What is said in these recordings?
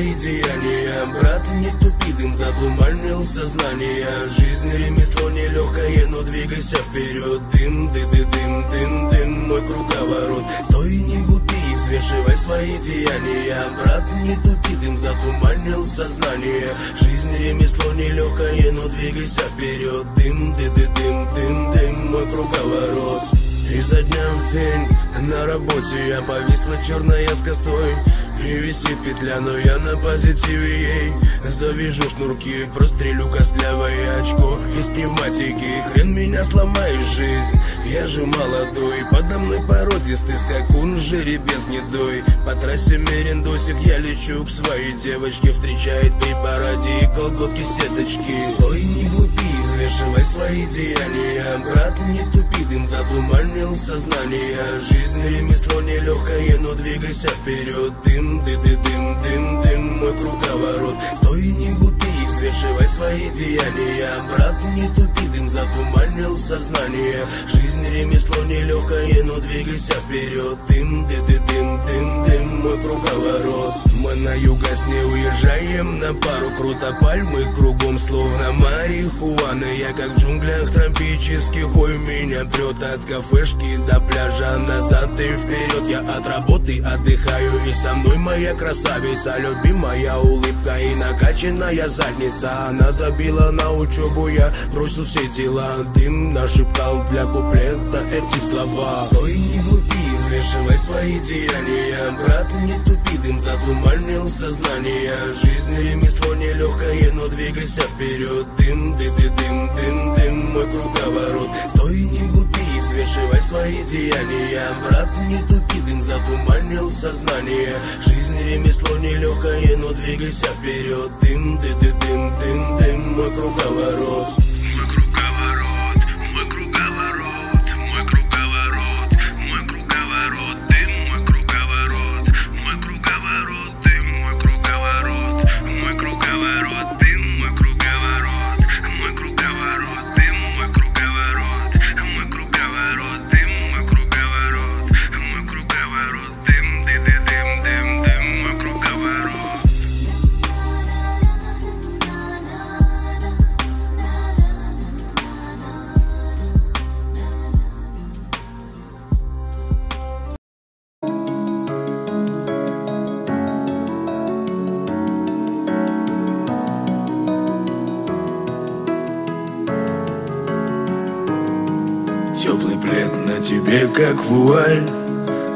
свои деяния Брат, не тупи, дым затуманил сознание. Жизнь ремесло нелегкое, но двигайся вперед. Дым, ды ды дым, дым, дым, мой круговорот. Стой, не глупи, взвешивай свои деяния. Брат, не тупи, дым затуманил сознание. Жизнь ремесло нелегкое, но двигайся вперед. Дым, ды ды дым, дым, дым, мой круговорот Изо дня в день на работе я повисла черная с косой. И висит петля, но я на позитиве ей. Завяжу шнурки, прострелю костлявое очко. Из пневматики, хрен меня сломаешь жизнь. Я же молодой, подо мной породистый скакун Жеребец гнедой, по трассе мерендосик Я лечу к своей девочке. Встречает при параде и колготки сеточки. Стой, не глупи, взвешивай свои деяния. Брат, не тупи, дым затуманил сознание. Жизнь ремесло нелегкое, но двигайся вперед. Дым, ды ды дым, дым, дым, мой круговорот. Стой, не глупи, взвешивай свои деяния. Брат, не тупи, дым затуманил сознание. Жизнь ремесло нелегкое, но двигайся вперед. Дым, ды ды дым, дым, дым, мой круговорот. Мы на югас не уезжаем на пару Круто пальмы кругом, словно марихуана. Я как в джунглях тропических, ой, меня прет От кафешки до пляжа, назад и вперед Я от работы отдыхаю, и со мной моя красавица Любимая улыбка и накачанная задница Она забила на учебу, я бросил все дела. Дым нашептал для куплета эти слова. Стой, не глупи, взвешивай свои деяния. Брат, не тупи, дым затуманил сознание. Жизнь ремесло нелегкое, но двигайся вперед. Дым, ды ды дым, дым, дым, мой круговорот. Стой, не глупи, взвешивай свои деяния. Брат, не тупи, дым затуманил сознание. Жизнь ремесло нелегкое, но двигайся вперед. Дым, ды ды дым, дым, дым, мой круговорот Мой круговорот, вуаль.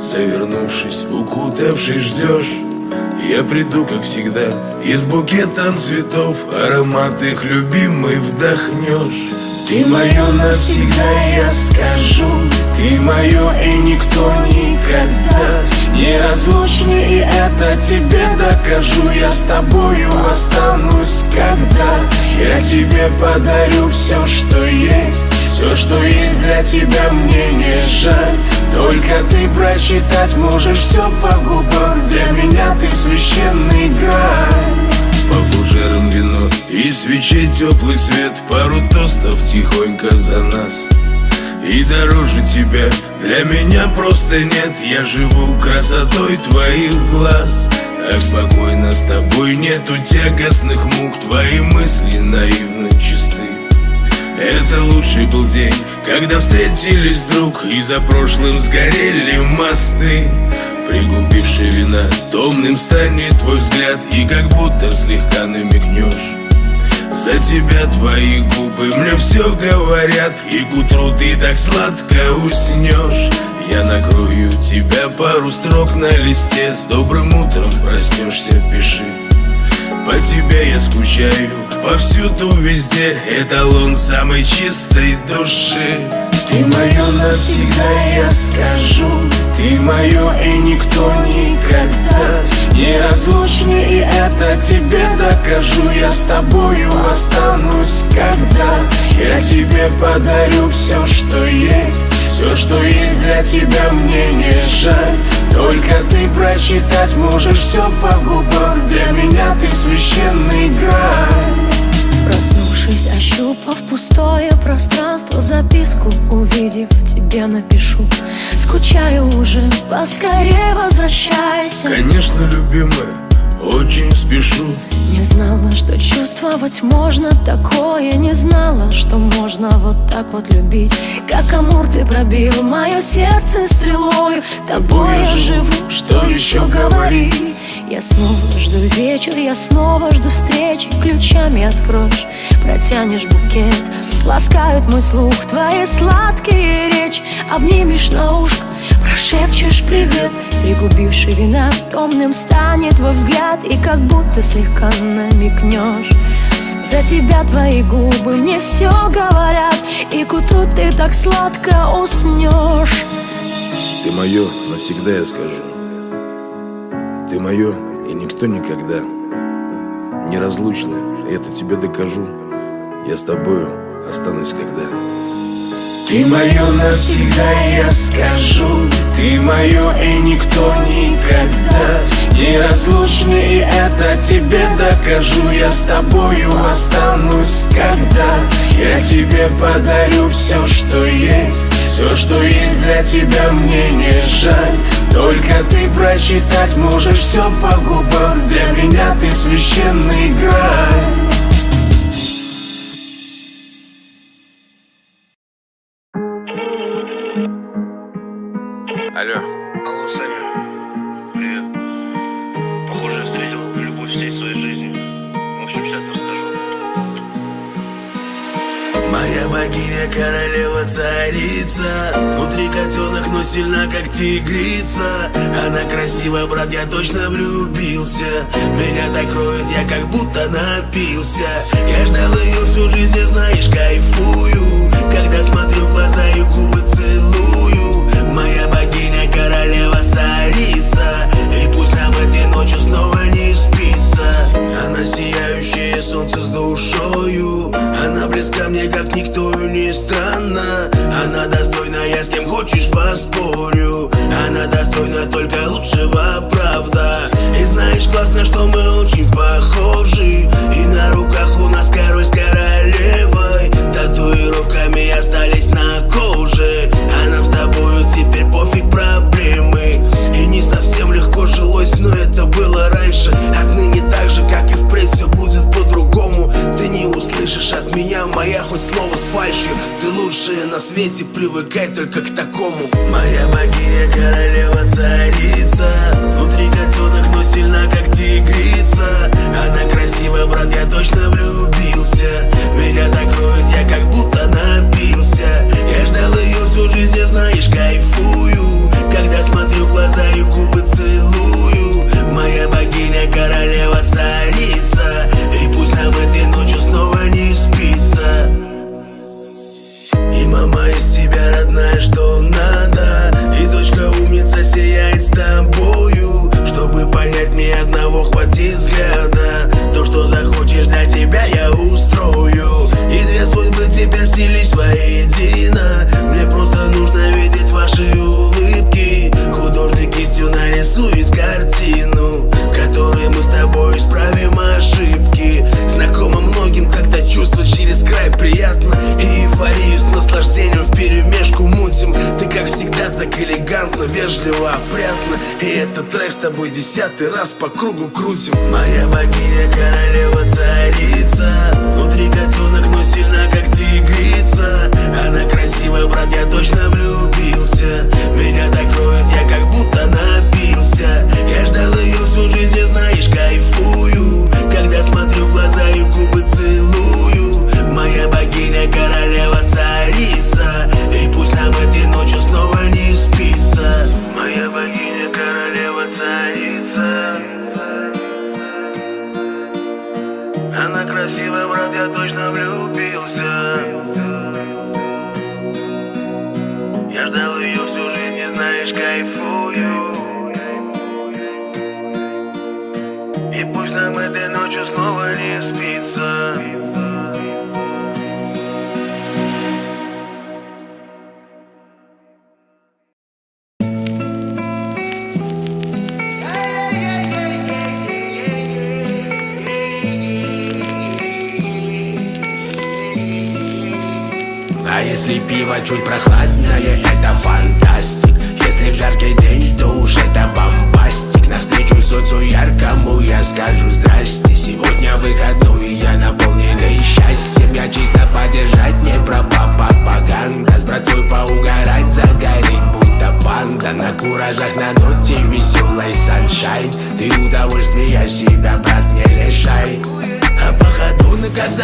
Завернувшись, укутавшись, ждешь Я приду, как всегда, и с букетом цветов Аромат их любимый вдохнешь Ты мое навсегда, я скажу. Ты мое и никто никогда. Неразлучны, и это тебе докажу. Я с тобою останусь, когда Я тебе подарю все, что есть. Все, что есть для тебя, мне не жаль Только ты прочитать можешь все по губам. Для меня ты священный граль По фужерам вино и свечей теплый свет. Пару тостов тихонько за нас. И дороже тебя Для меня просто нет. Я живу красотой твоих глаз. Так спокойно с тобой Нету тягостных мук. Твои мысли наивно чисты это лучший был день, когда встретились вдруг И за прошлым сгорели мосты. Пригубивший вина, томным станет твой взгляд И как будто слегка намекнешь. За тебя твои губы мне все говорят И к утру ты так сладко уснешь Я накрою тебя пару строк на листе С добрым утром проснешься, пиши по тебе я скучаю Повсюду, везде. Эталон самой чистой души. Ты мое навсегда, я скажу. Ты мое и никто никогда. Неразлучны, и это тебе докажу. Я с тобою останусь, когда Я тебе подарю все, что есть. Все, что есть для тебя, мне не жаль Только ты прочитать можешь все по губам. Для меня ты священный граль Проснувшись, ощупав пустое пространство Записку увидев, тебе напишу. Скучаю уже, поскорее возвращайся. Конечно, любимая, очень спешу Не знала, что чувствовать можно такое. Не знала, что можно вот так вот любить. Как Амур ты пробил мое сердце стрелой Тобой я живу, что еще говорить Я снова жду вечер, я снова жду встречи. Ключами откроешь, протянешь букет. Ласкают мой слух твои сладкие речи. Обнимешь на ушко Прошепчешь привет, пригубивший вина Томным станет твой взгляд. И как будто слегка намекнешь. За тебя твои губы мне все говорят. И к утру ты так сладко уснешь Ты мое, навсегда я скажу Ты мое, и никто никогда Неразлучно, это тебе докажу. Я с тобою останусь когда ты мое навсегда, я скажу. Ты мое и никто никогда. Неразлучны, и это тебе докажу. Я с тобою останусь, когда Я тебе подарю все, что есть. Все, что есть для тебя, мне не жаль. Только ты прочитать можешь все по губам. Для меня ты священный граль королева, царица. Внутри котенок, но сильна, как тигрица. Она красива, брат, я точно влюбился. Меня так кроет, я как будто напился. Я ждал ее всю жизнь, и знаешь, кайфую. Когда смотрю в глаза и в губы целую. Моя богиня, королева, царица. И пусть нам этой ночью снова не спится. Она сияющее солнце с душою. Она близка мне, как никто Она достойна, я с кем хочешь поспорю. Она достойна только лучшего, правда. И знаешь, классно, что мы очень похожи на свете, привыкай только к такому. Моя богиня, королева, царица. Внутри котенок, но сильна, как тигрица. Она красива, брат, я точно влюбился. Меня так кроет, я как будто напился. Я ждал ее всю жизнь, и знаешь, кайфую. Когда смотрю в глаза и в губы целую. Моя богиня, королева, элегантно, вежливо, опрятно. И этот трек с тобой десятый раз по кругу крутим. Моя богиня, королева, царица. Внутри котенок,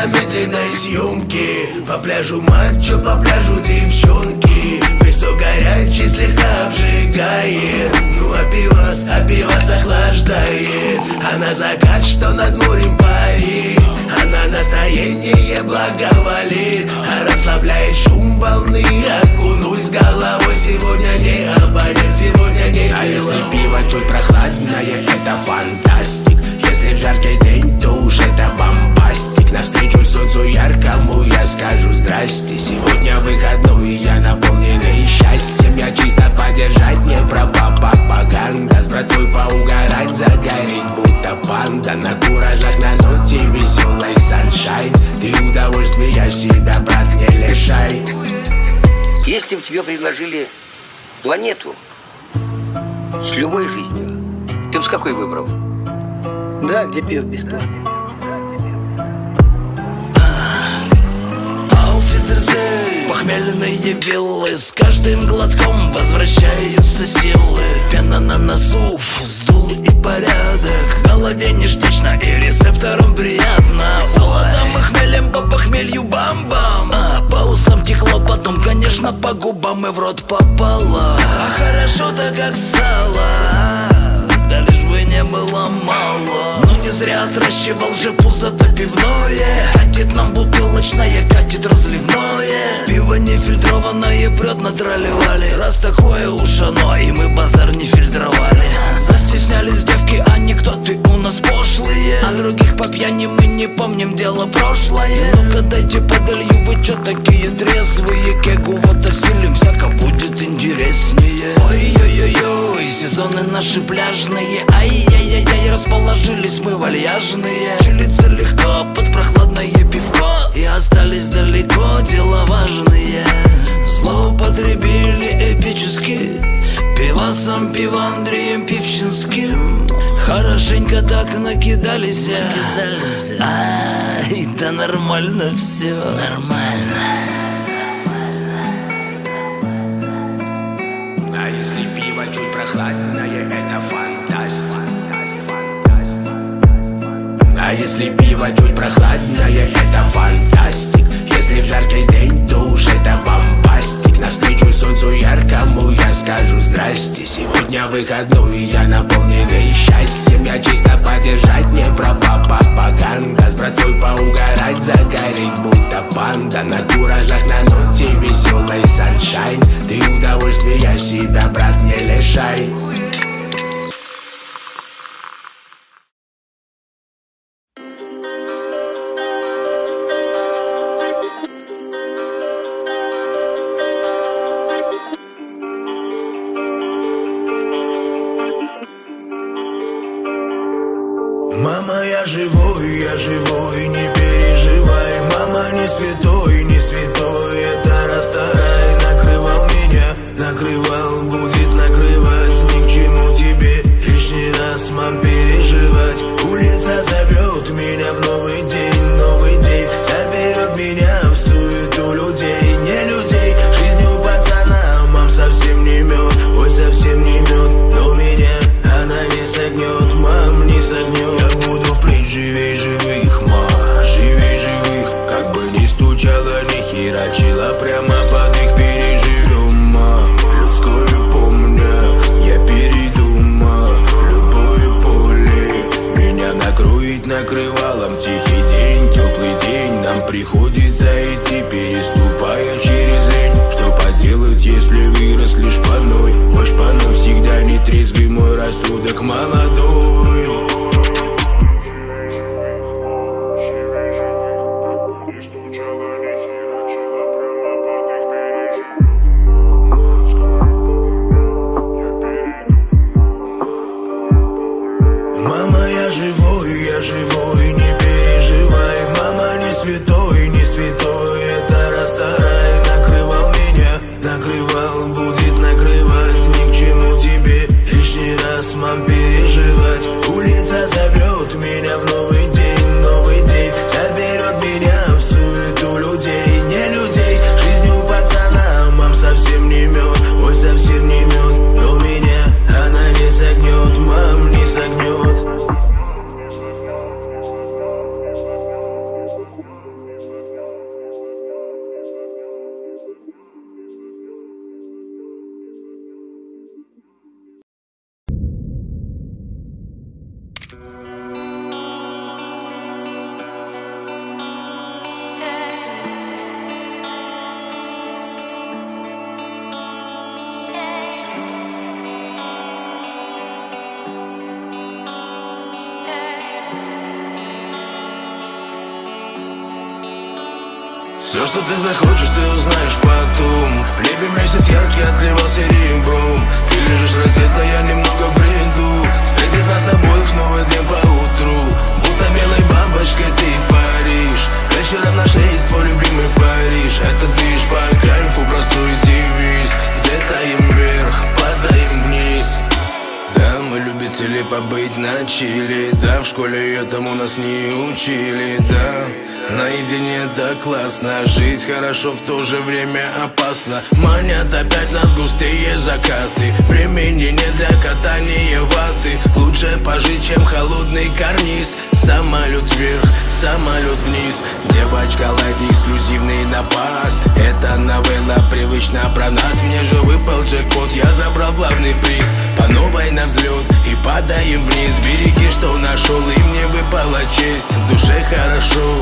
замедленной съемке По пляжу мачо, по пляжу девчонки. Песок горячий слегка обжигает. Ну а пивас, а пивас охлаждает. Она закат, что над морем парит. Она настроение благоволит. А расслабляет шум волны. Окунусь головой сегодня не оборет Сегодня не А если пиво чуть прохладное, это фантастик Солнцу яркому я скажу здрасте Сегодня выходной, я наполненный счастьем. Я чисто поддержать, не про пропаганда. С братвой поугарать, загореть будто панда. На куражах, на ноте веселой саншайн. Ты удовольствия себя, брат, не лишай Если бы тебе предложили планету с любой жизнью, ты бы с какой выбрал? Да, где пиво бесплатно. Похмельные виллы С каждым глотком возвращаются силы. Пена на носу, сдул и порядок. В голове ништячно и рецепторам приятно. Золотом и хмелем по похмелью бам-бам. А, По усам текло, потом, конечно, по губам и в рот попало. А хорошо-то как стало да лишь бы не было мало. Но не зря отращивал же пузо-то пивное. Катит нам бутылочное, катит разливное. Пиво не фильтрованное, прет натраливали Раз такое уж оно, и мы базар не фильтровали. Застеснялись девки, а никто ты у нас пошлые. А других по пьяни мы не помним, дело прошлое. Ну-ка дайте подолью, вы чё такие трезвые? Кегу вот осилим, всяко будет интереснее. Ой-ой-ой-ой, сезоны наши пляжные. Ай-яй-яй-яй, расположились мы вальяжные. Чилиться легко под прохладное пивко. И остались далеко дела важные Злоупотребили эпически. Пивасом, пиво Андреем Пивчинским. Хорошенько так накидались Ай, да нормально все Нормально. А если пиво чуть прохладное, это фантастика. А если пиво чуть прохладное, это фантастик. Если в жаркий яркому я скажу здрасте Сегодня выходной, я наполненный счастьем. Я чисто поддержать, не про пропаганда С братвой поугарать, загореть будто панда. На куражах, на ноте веселой саншайн. Ты удовольствия себя, брат, не лишай что ты захочешь, ты узнаешь потом. В месяц яркий отливал серебром Ты лежишь раздета, я немного в бреду. Встретит нас обоих новый день по утру Будто белой бабочкой ты паришь. Вечером наш рейс, твой любимый Париж. Это движ по кайфу, простой девиз. Взлетаем вверх, падаем вниз. Да, мы любители побыть на чили. Да, в школе этому нас не учили. Да, наедине так классно. Жить хорошо, в то же время опасно. Манят опять нас густые закаты. Времени не для катания ваты. Лучше пожить, чем холодный карниз. Самолет вверх, самолет вниз. Девочка лайт, эксклюзивный напас. Это новелла привычно про нас. Мне же выпал джекпот, я забрал главный приз. По новой на взлет и падаем вниз. Береги, что нашел, и мне выпала честь. В душе хорошо,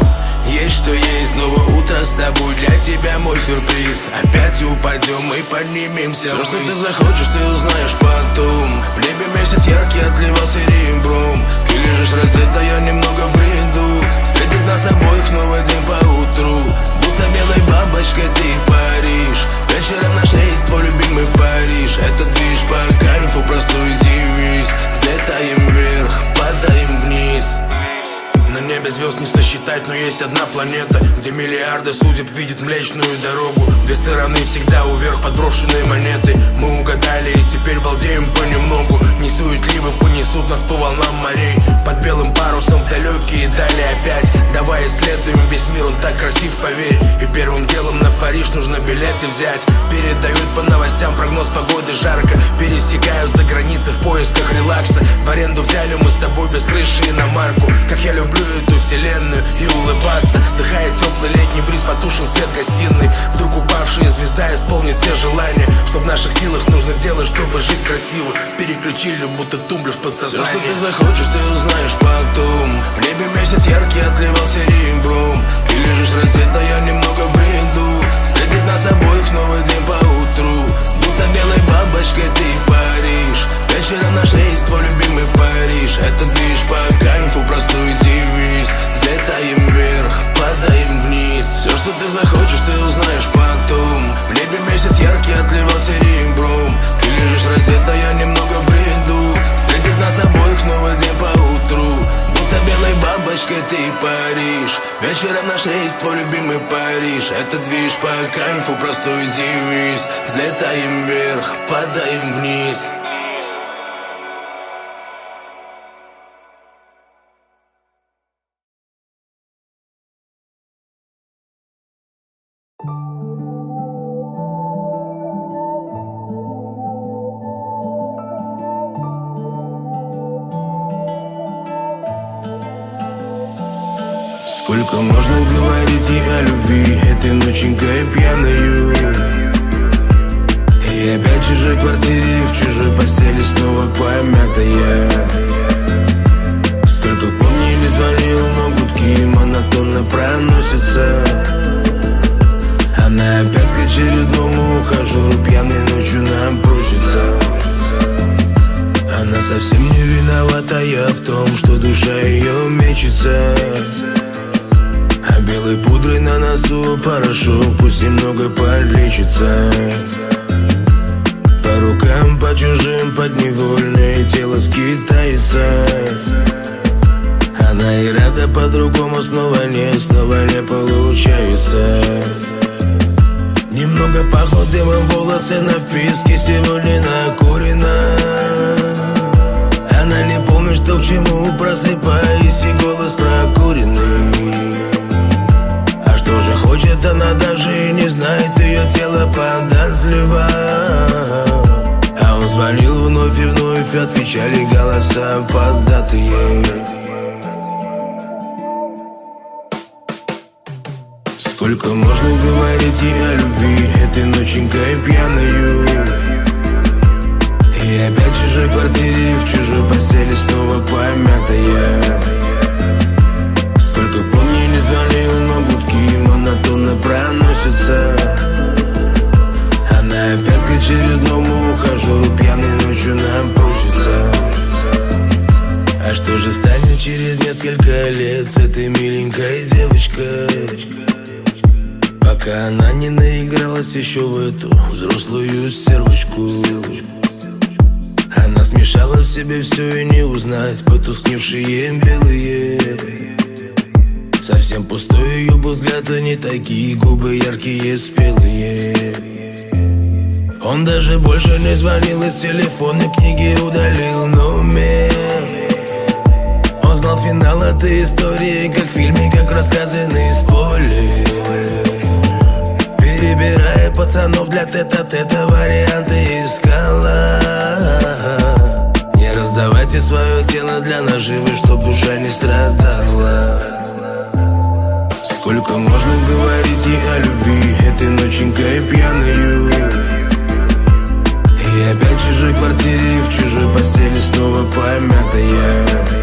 что есть. Снова утро с тобой, для тебя мой сюрприз. Опять упадем и поднимемся Все, что ты захочешь, ты узнаешь потом. В небе месяц яркий отливал серебром Ты лежишь раздета, я немного в бреду. Встретит нас обоих новый день по утру. Будто белой бабочкой ты паришь. Вечером наш рейс, твой любимый Париж. Это движ по кайфу, простой девиз. Взлетаем вверх, падаем вниз на небе звезд не сосчитать, но есть одна планета Где миллиарды судеб видят млечную дорогу. Две стороны всегда уверх подброшенные монеты. Мы угадали и теперь балдеем понемногу. Несуетливы понесут нас по волнам морей. Под белым парусом в далекие дали опять. Давай исследуем весь мир, он так красив, поверь. И первым делом на Париж нужно билеты взять. Передают по новостям прогноз погоды жарко. Пересекают за границы в поисках релакса. В аренду взяли мы с тобой без крыши и на марку. Как я люблю эту вселенную и улыбаться. Дыхает теплый летний бриз, потушен свет гостиной. Вдруг упавшая звезда исполнит все желания. Что в наших силах нужно делать, чтобы жить красиво. Переключили будто тумблер в подсознание Все, что ты захочешь, ты узнаешь потом. В небе месяц яркий отливал серебром Ты лежишь раздета, я немного бреду. Встретит нас обоих новый день по утру Будто белой бабочкой ты паришь Вечером наш рейс, твой любимый Париж. Это движ по кайфу, простой девиз. Взлетаем вверх, падаем вниз. Все, что ты захочешь, ты узнаешь потом. В небе месяц яркий отливал серебром Ты лежишь раздета, я немного бреду. Встретит нас обоих новый день по утру. Будто белой бабочкой ты Париж Вечером наш рейс, твой любимый Париж. Это движ по кайфу, простой девиз. Взлетаем вверх, падаем вниз том, что душа ее мечется. А белой пудрой на носу порошок Пусть немного подлечится. По рукам, по чужим, подневольное тело скитается. Она и рада по-другому снова не, снова не получается. Немного пахнут дымом волосы на вписке Сегодня накурена Она не помнит, что к чему Просыпаясь и голос прокуренный А что же хочет она даже и не знает Ее тело податливо А он звонил вновь и вновь Отвечали голоса поддатые Сколько можно говорить и о любви Этой ноченькой пьяною И опять в чужой квартире В чужой постели снова помятая Сколько помню не звонил, но гудки Монотонно проносятся Она опять к очередному ухажеру Пьяной ночью нам просится а что же станет через несколько лет с этой миленькой девочкой? Пока она не наигралась еще в эту взрослую стервочку Она смешала в себе все и не узнать. Потускневшие белые. Совсем пустой ее был взгляд, а не такие губы яркие, спелые. Он даже больше не звонил из телефонной книги, удалил номер Он знал финал этой истории, как в фильме, как рассказанный спойлер Перебирая пацанов для тета-тета варианты искала Не раздавайте свое тело для наживы, чтоб душа не страдала. Сколько можно говорить и о любви этой ноченькой пьяную? И опять в чужой квартире и в чужой постели снова помятая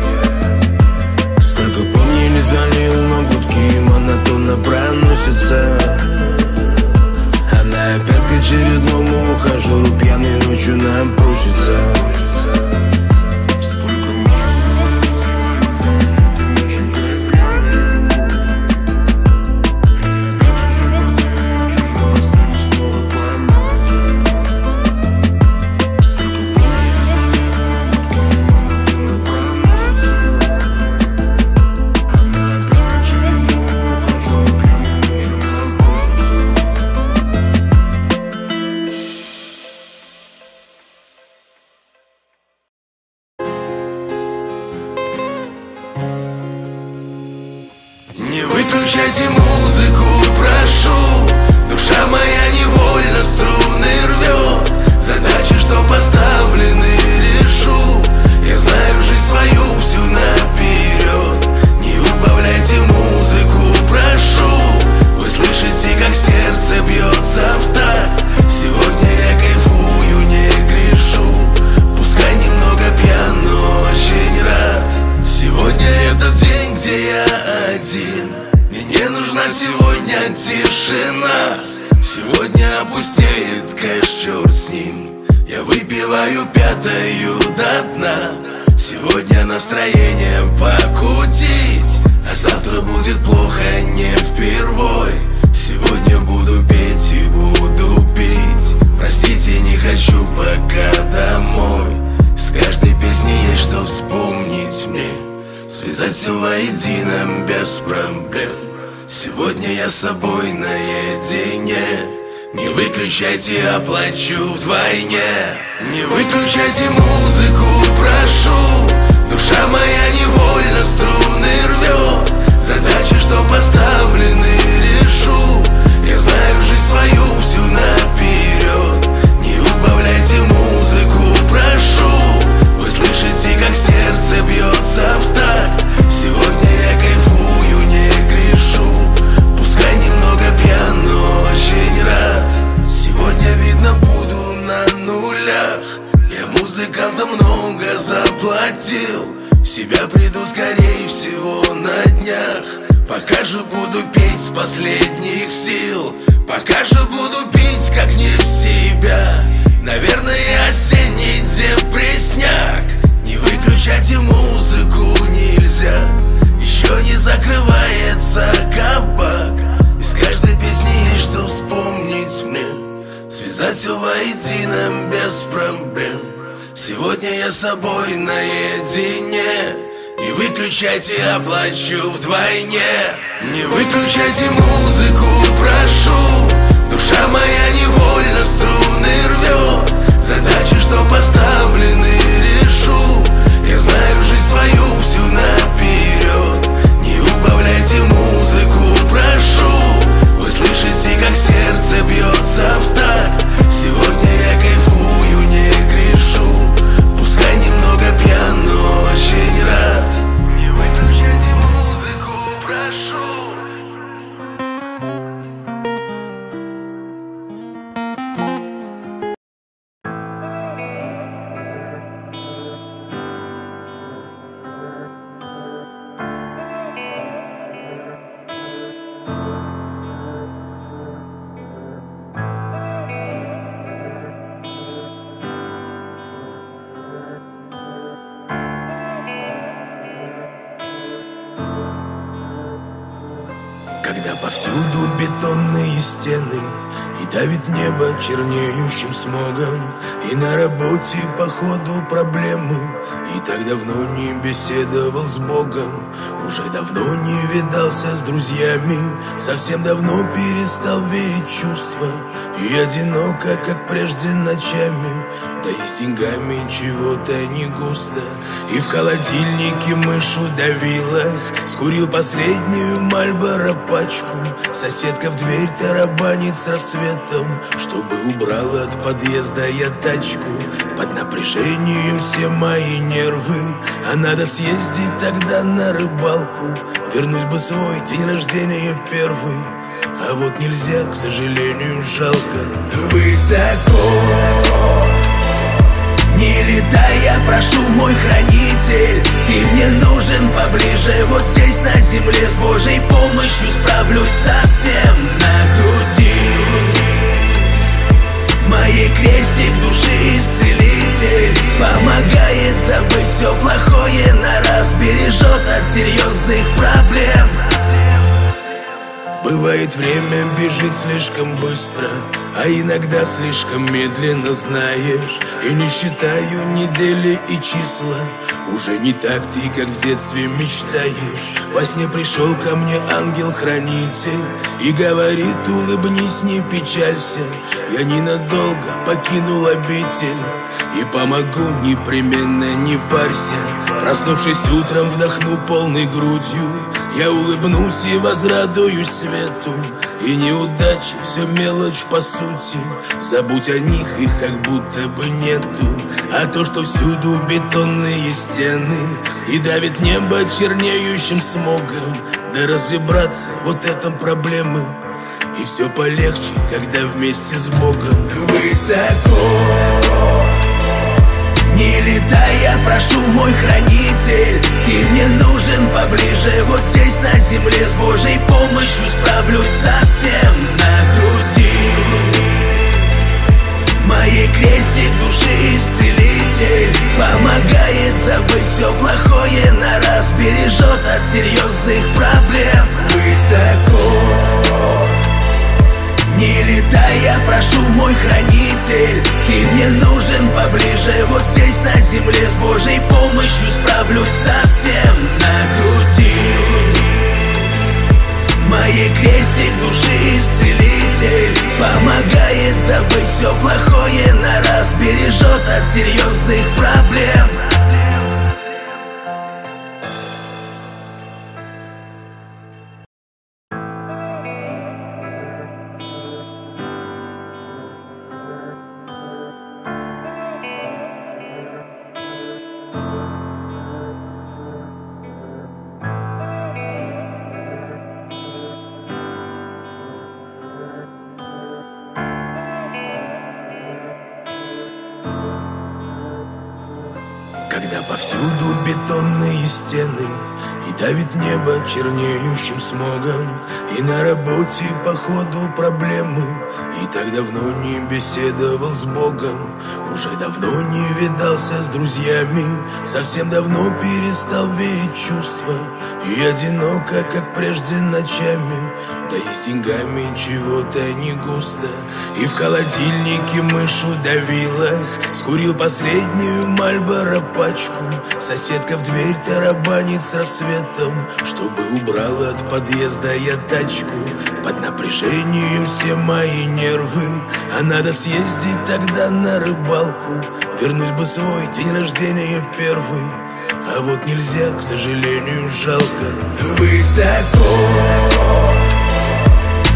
сегодня тишина. Сегодня опустеет кэш, черт с ним. Я выпиваю пятою до дна. Сегодня настроение покутить А завтра будет плохо не впервой. Сегодня буду петь и буду пить. Простите, не хочу пока домой. С каждой песни есть что вспомнить мне. Связать все воедино без проблем Сегодня я с собой наедине. Не выключайте, оплачу вдвойне. Не выключайте музыку, прошу. Душа моя невольно струны рвет. Задачи, что поставлены, решу. Я знаю жизнь свою всю наперед. Не убавляйте музыку, прошу. Вы слышите, как сердце бьется в такт музыкантам много заплатил. Себя приду скорее всего на днях. Пока же буду петь с последних сил. Пока же буду Сегодня я с собой наедине. Не выключайте, оплачу вдвойне. Не выключайте музыку, прошу. Душа моя невольно струны рвет. Задачи, что поставлены, решу. Я знаю жизнь свою всю наперед. Не убавляйте музыку, прошу. Вы слышите, как сердце бьется в такт повсюду бетонные стены И давит небо чернеющим смогом. И на работе походу проблемы И так давно не беседовал с Богом. Уже давно не видался с друзьями Совсем давно перестал верить чувства. И одиноко, как прежде ночами Да и с деньгами чего-то не густо. И в холодильнике мышу давилась. Скурил последнюю Мальборо пачку. Соседка в дверь тарабанит с рассветом. Чтобы убрал от подъезда я тачку. Под напряжением все мои нервы. А надо съездить тогда на рыбалку. Вернуть бы свой день рождения первый. А вот нельзя, к сожалению, жалко. Высоко не летай, я прошу, мой хранитель. Ты мне нужен поближе Вот здесь на земле с Божьей помощью Справлюсь совсем. На груди Моей крестик души исцелитель. Помогает забыть все плохое на раз Бережет от серьезных проблем Бывает время бежит слишком быстро А иногда слишком медленно знаешь. И не считаю недели и числа Уже не так ты, как в детстве мечтаешь. Во сне пришел ко мне ангел-хранитель И говорит, улыбнись, не печалься Я ненадолго покинул обитель И помогу непременно, не парься Проснувшись утром, вдохну полной грудью Я улыбнусь и возрадуюсь свету. И неудачи, все мелочь по сути Забудь о них, их как будто бы нету. А то, что всюду бетонные стены И давит небо чернеющим смогом. Да разве, братцы, вот этом проблемы И все полегче, когда вместе с Богом. Высоко не летай, я прошу, мой хранитель Ты мне нужен поближе Вот здесь на земле с Божьей помощью Справлюсь совсем на груди. Моей крестик души исцелитель Помогает забыть все плохое на раз Бережет от серьезных проблем. Высоко не летай, я прошу, мой хранитель Ты мне нужен поближе Вот здесь на земле с Божьей помощью Справлюсь совсем. На груди Моей крестик души исцелитель Помогает забыть все плохое на раз. Бережет от серьезных проблем небо чернеющим смогом. И на работе походу проблемы. И так давно не беседовал с Богом. Уже давно не видался с друзьями. Совсем давно перестал верить в чувства. И одиноко, как прежде ночами. Да и с деньгами чего-то не густо. И в холодильнике мышу давилась. Скурил последнюю Мальборо пачку. Соседка в дверь тарабанит с рассветом Чтобы убрал от подъезда я тачку. Под напряжением все мои нервы А надо съездить тогда на рыбалку. Вернуть бы свой день рождения первый А вот нельзя, к сожалению, жалко. Высоко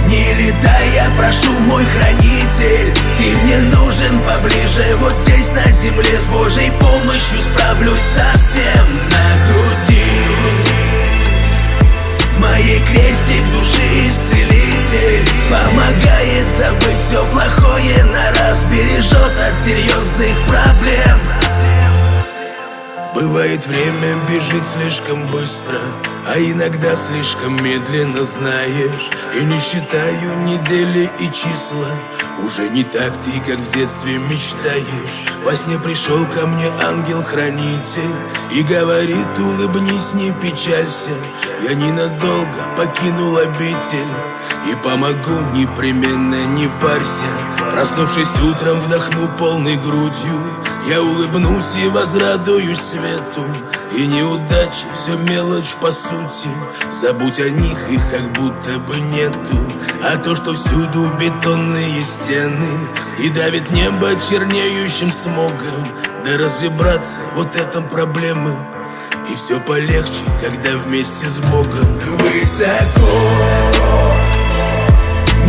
не летай, я прошу, мой хранитель Ты мне нужен поближе Вот здесь на земле с Божьей помощью Справлюсь совсем. На груди Моей крестик души исцелитель. Помогает забыть все плохое на раз Бережет от серьезных проблем. Бывает время бежит слишком быстро А иногда слишком медленно знаешь И не считаю недели и числа. Уже не так ты, как в детстве мечтаешь. Во сне пришел ко мне ангел-хранитель И говорит, улыбнись, не печалься Я ненадолго покинул обитель И помогу непременно, не парься Проснувшись утром, вдохну полной грудью Я улыбнусь и возрадуюсь свету. И неудачи, все мелочь по сути Забудь о них, их как будто бы нету. А то, что всюду бетонные стены И давит небо чернеющим смогом. Да разве, братцы, вот этом проблемы. И все полегче, когда вместе с Богом. Высоко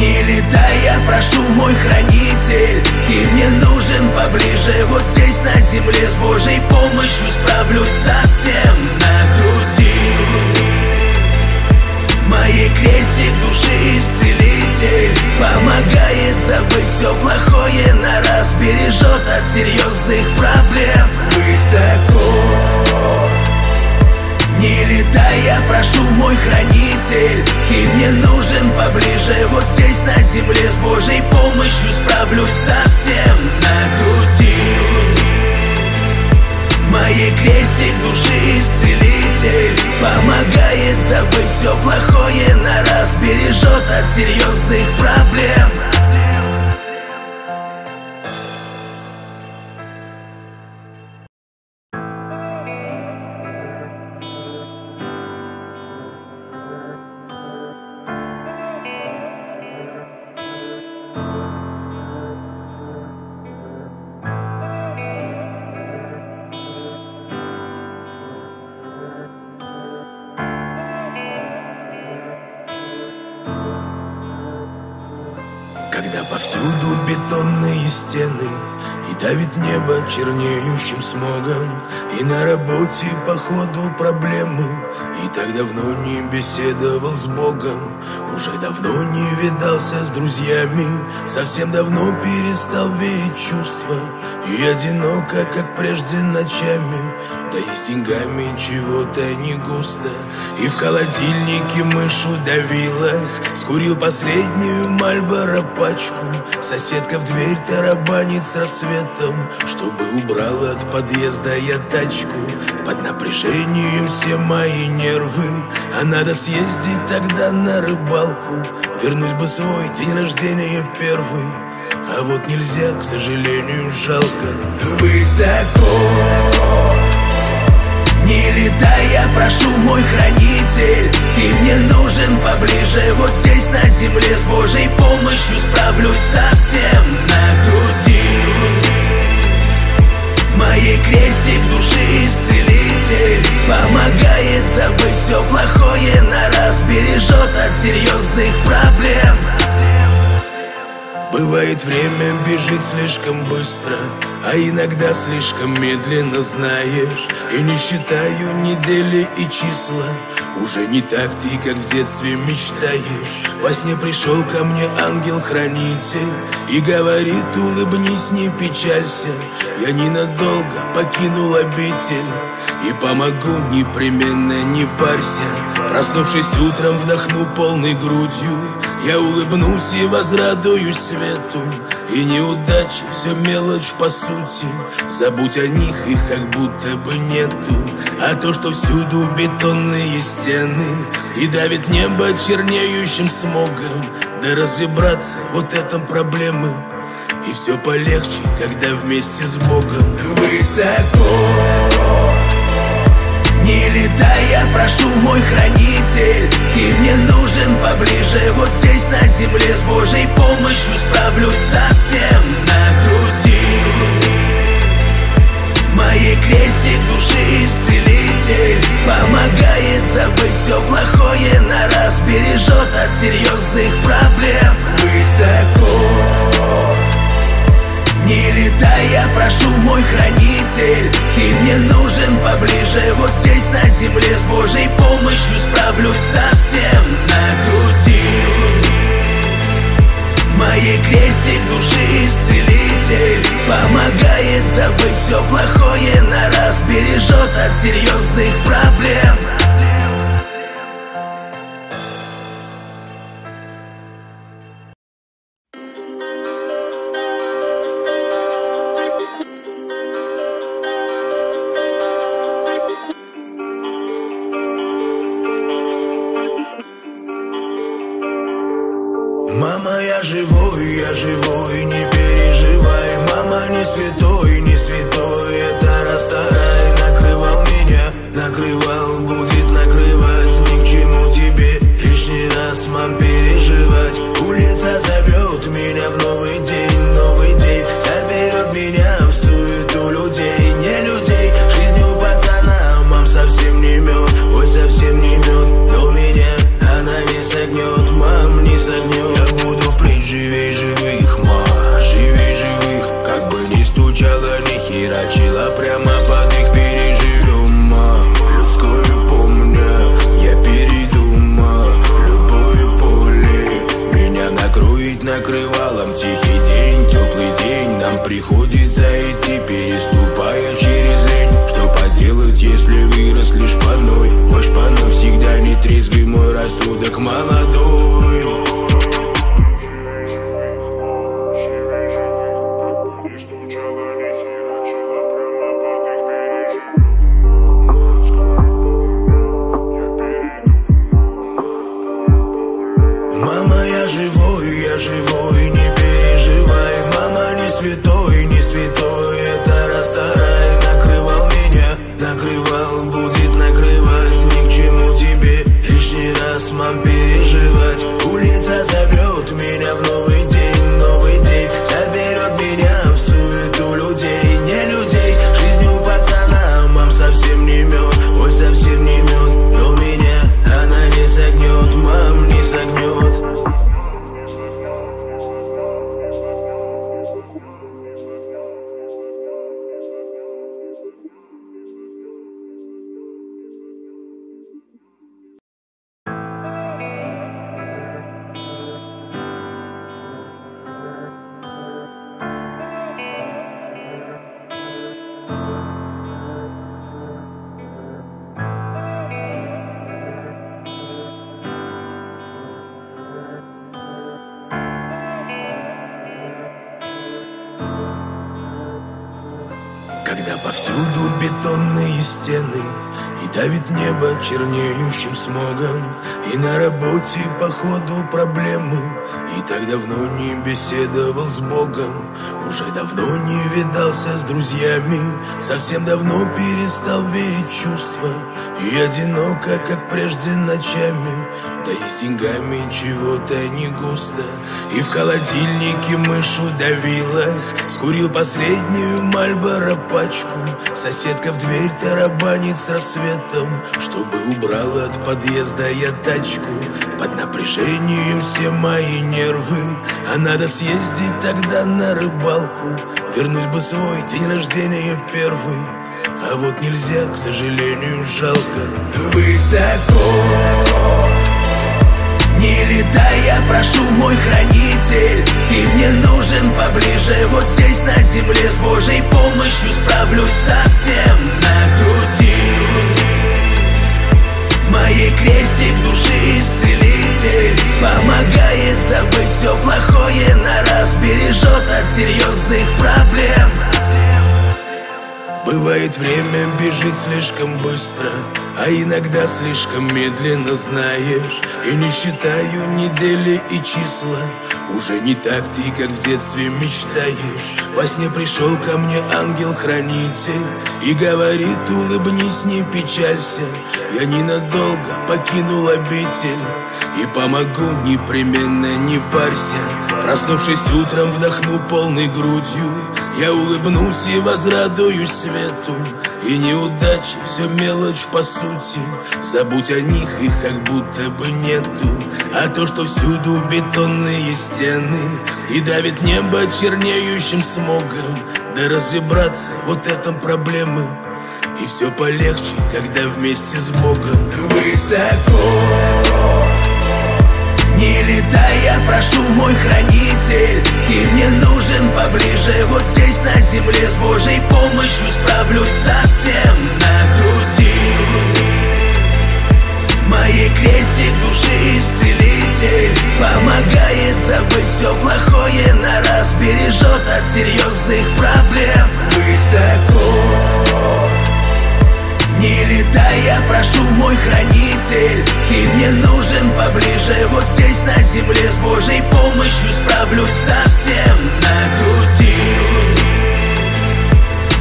не летай, я прошу, мой хранитель Ты мне нужен поближе. Вот здесь на земле с Божьей помощью Справлюсь совсем. На груди Моей крестик души исцелитель. Помогает забыть все плохое на раз. Бережет от серьезных проблем. Высоко не летай, я прошу, мой хранитель. Ты мне нужен поближе Вот здесь на земле с Божьей помощью Справлюсь совсем. На груди Моей крестик души исцелитель. Помогает забыть все плохое на раз. Бережет от серьезных проблем бетонные стены И давит небо чернеющим смогом. И на работе походу проблемы. И так давно не беседовал с Богом. Уже давно не видался с друзьями. Совсем давно перестал верить чувства. И одиноко, как прежде ночами. Да и с деньгами чего-то не густо. И в холодильнике мышь удавилась Скурил последнюю Мальборо пачку. Соседка в дверь тарабанит с рассветом Чтобы убрал от подъезда я тачку. Под напряжением все мои нервы А надо съездить тогда на рыбалку. Вернуть бы свой день рождения первый А вот нельзя, к сожалению, жалко. Высоко не летай, я прошу, мой хранитель Ты мне нужен поближе. Вот здесь на земле с Божьей помощью Справлюсь совсем. На груди Моей крестик души исцелитель. Помогает забыть все плохое на раз Бережет от серьезных проблем. Бывает время бежит слишком быстро А иногда слишком медленно знаешь. И не считаю недели и числа Уже не так ты, как в детстве мечтаешь. Во сне пришел ко мне ангел-хранитель И говорит, улыбнись, не печалься Я ненадолго покинул обитель И помогу непременно, не парься Проснувшись утром, вдохну полной грудью Я улыбнусь и возрадуюсь свету. И неудачи, все мелочь по сути Забудь о них, их как будто бы нету. А то, что всюду бетонные стены И давит небо чернеющим смогом Да разве, братцы, вот этом проблемы И все полегче, когда вместе с Богом Высоко не летай, я прошу, мой хранитель Ты мне нужен поближе Вот здесь на земле с Божьей помощью Справлюсь Справлюсь совсем на груди. Моей крестик души исцелитель Помогает забыть все плохое на раз Бережет от серьезных проблем переживать Улица зовет меня в новый чернеющим смогом. И на работе походу проблемы. И так давно не беседовал с Богом. Уже давно не видался с друзьями. Совсем давно перестал верить в чувства. И одиноко, как прежде ночами. Да и с деньгами чего-то не густо. И в холодильнике мышу давилась. Скурил последнюю Мальборо пачку. Соседка в дверь тарабанит с рассветом Чтобы убрал от подъезда я тачку. Под напряжением все мои нервы А надо съездить тогда на рыбалку. Вернуть бы свой день рождения первый А вот нельзя, к сожалению, жалко. Высоко не летай, я прошу, мой хранитель Ты мне нужен поближе Вот здесь на земле С Божьей помощью справлюсь совсем. На груди Моей крестик души исцелитель. Помогает забыть все плохое На раз бережет от серьезных проблем. Бывает время бежит слишком быстро А иногда слишком медленно знаешь. И не считаю недели и числа Уже не так ты, как в детстве мечтаешь. Во сне пришел ко мне ангел-хранитель И говорит, улыбнись, не печалься Я ненадолго покинул обитель И помогу непременно, не парься Проснувшись утром, вдохну полной грудью Я улыбнусь и возрадуюсь свету. И неудачи, все мелочь по сути Забудь о них, их как будто бы нету. А то, что всюду бетонные стены И давит небо чернеющим смогом. Да разве, братцы, вот этом проблемы И все полегче, когда вместе с Богом. Высоко не летай, я прошу, мой хранитель Ты мне нужен поближе Вот здесь на земле С Божьей помощью справлюсь совсем На груди. Моей крестик души исцелитель Помогает забыть все плохое На раз бережет от серьезных проблем. Высоко не летай, я прошу, мой хранитель Ты мне нужен поближе Вот здесь на земле С Божьей помощью справлюсь совсем. На груди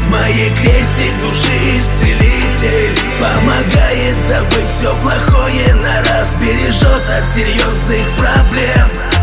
Моей крестик души исцелитель. Помогает забыть все плохое на раз. Бережет от серьезных проблем